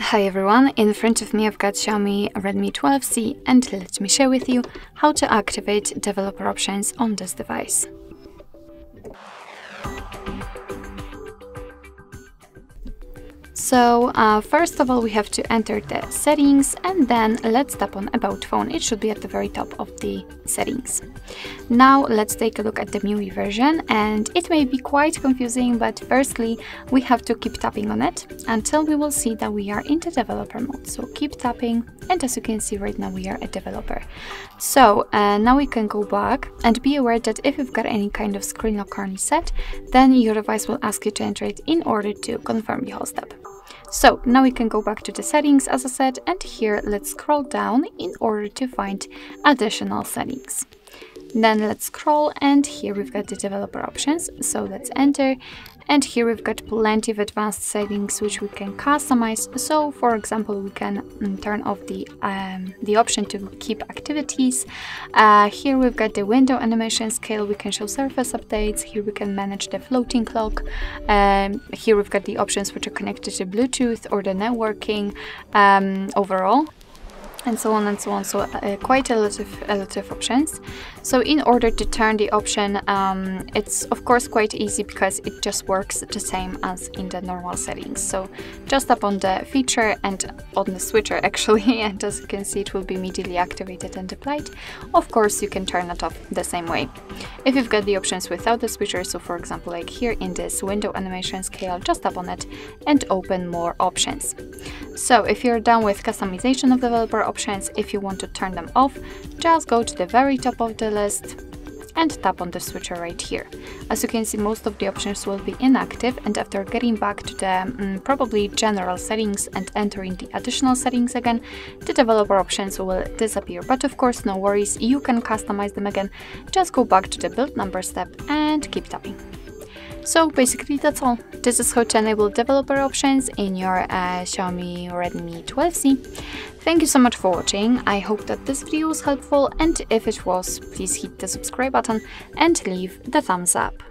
Hi everyone, in front of me I've got Xiaomi Redmi 12C and let me share with you how to activate developer options on this device. So uh, first of all we have to enter the settings and then let's tap on about phone. It should be at the very top of the settings. Now let's take a look at the MIUI version and it may be quite confusing but firstly we have to keep tapping on it until we will see that we are in the developer mode. So keep tapping and as you can see right now we are a developer. So uh, now we can go back and be aware that if you've got any kind of screen lock currently set then your device will ask you to enter it in order to confirm the whole step. So now we can go back to the settings as I said and here let's scroll down in order to find additional settings. Then let's scroll and here we've got the developer options. So let's enter and here we've got plenty of advanced settings which we can customize. So for example, we can mm, turn off the, um, the option to keep activities. Uh, here we've got the window animation scale. We can show surface updates. Here we can manage the floating clock. Um, here we've got the options which are connected to Bluetooth or the networking um, overall and so on and so on. So uh, quite a lot of a lot of options. So in order to turn the option um, it's of course quite easy because it just works the same as in the normal settings. So just tap on the feature and on the switcher actually and as you can see it will be immediately activated and applied. Of course you can turn it off the same way. If you've got the options without the switcher so for example like here in this window animation scale just tap on it and open more options. So if you're done with customization of developer options, if you want to turn them off, just go to the very top of the list and tap on the switcher right here. As you can see, most of the options will be inactive and after getting back to the um, probably general settings and entering the additional settings again, the developer options will disappear. But of course, no worries, you can customize them again. Just go back to the build number step and keep tapping. So basically that's all. This is how to enable developer options in your uh, Xiaomi Redmi 12C. Thank you so much for watching, I hope that this video was helpful and if it was, please hit the subscribe button and leave the thumbs up.